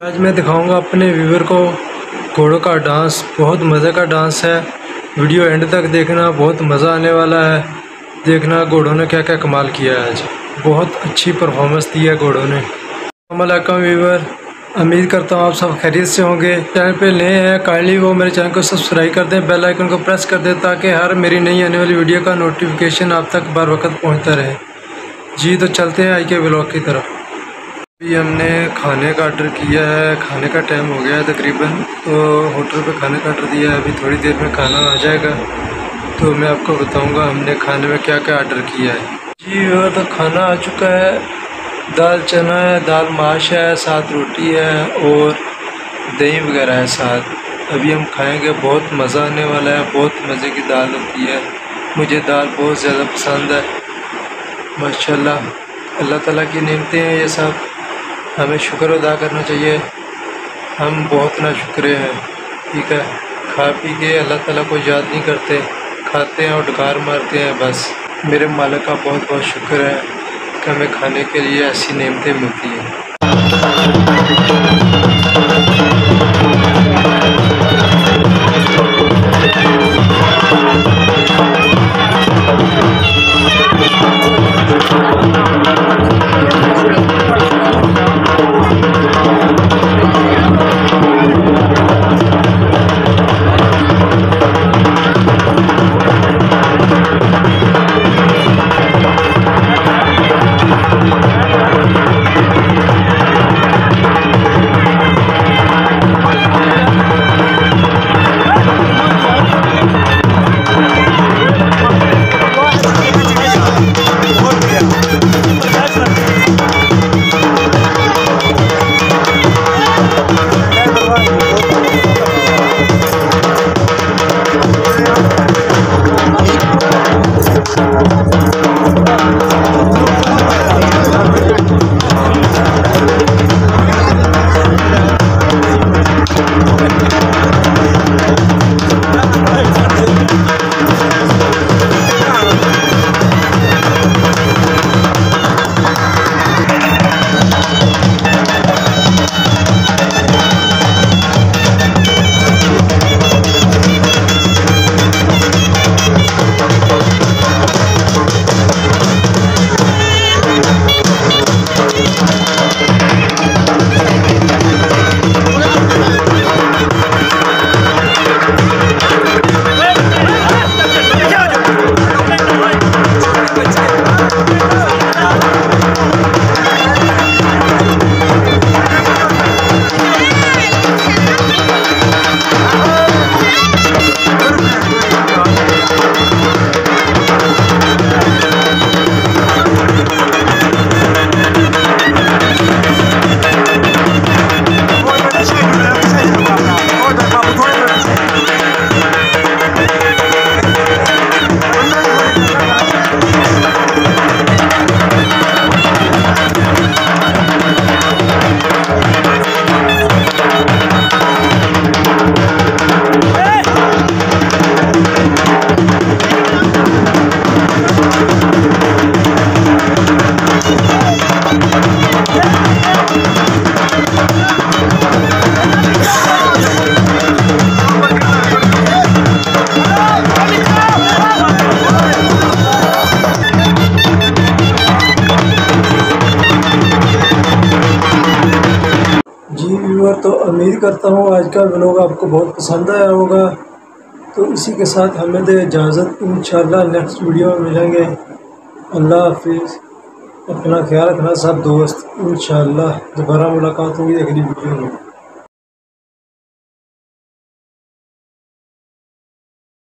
آج میں دکھاؤں گا اپنے ویور کو گھوڑوں کا ڈانس، بہت مزے کا ڈانس ہے۔ ویڈیو اینڈ تک دیکھنا، بہت مزہ آنے والا ہے۔ دیکھنا گھوڑوں نے کیا کیا کمال کیا ہے آج۔ بہت اچھی پرفارمنس دی ہے گھوڑوں نے۔ السلام علیکم ویور۔ امید کرتا ہوں آپ سب خیریت سے ہوں گے۔ چینل پہ نئے ہیں، کائنڈلی وہ میرے چینل کو سبسکرائب کر دیں، بیل آئیکن کو پریس کر دیں تاکہ ہر میری نئی آنے والی ویڈیو کا نوٹیفیکیشن آپ تک بر وقت پہنچتا رہے۔ جی تو چلتے ہیں آئی کے بلاگ کی طرف۔ ابھی ہم نے کھانے کا آرڈر کیا ہے، کھانے کا ٹائم ہو گیا ہے تقریباً۔ تو ہوٹل پہ کھانے کا آرڈر دیا ہے، ابھی تھوڑی دیر میں کھانا آ جائے گا۔ تو میں آپ کو بتاؤں گا ہم نے کھانے میں کیا کیا آرڈر کیا ہے۔ جی وہ تو کھانا آ چکا ہے۔ دال چنا ہے، دال ماش ہے، ساتھ روٹی ہے اور دہی وغیرہ ہے ساتھ۔ ابھی ہم کھائیں گے، بہت مزہ آنے والا ہے، بہت مزے کی دال ہوتی ہے۔ مجھے دال بہت زیادہ پسند ہے۔ ماشاء اللہ اللہ تعالیٰ کی نعمتیں ہیں یہ سب۔ ہمیں شکر ادا کرنا چاہیے۔ ہم بہت نا شکرے ہیں۔ ٹھیک ہے، کھا پی کے اللہ تعالیٰ کو یاد نہیں کرتے۔ کھاتے ہیں اور ڈکار مارتے ہیں، بس۔ میرے مالک کا بہت بہت شکر ہے۔ کہ ہمیں کھانے کے لیے ایسی نعمتیں ملتی ہیں۔ تو امید کرتا ہوں آج کا بلاگ آپ کو بہت پسند آیا ہوگا۔ تو اسی کے ساتھ ہمیں دے اجازت، انشاءاللہ نیکسٹ ویڈیو میں ملیں گے۔ اللہ حافظ۔ اپنا خیال رکھنا سب دوست۔ انشاءاللہ دوبارہ ملاقات ہوگی اگلی ویڈیو میں۔